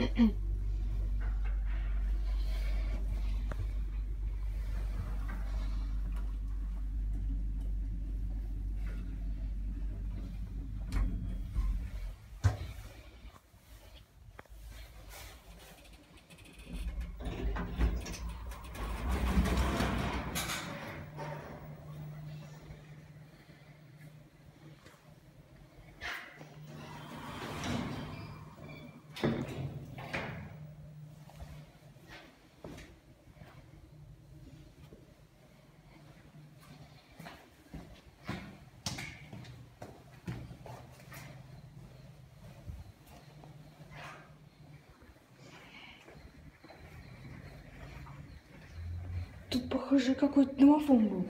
えっ? Тут, похоже, какой-то домофон был.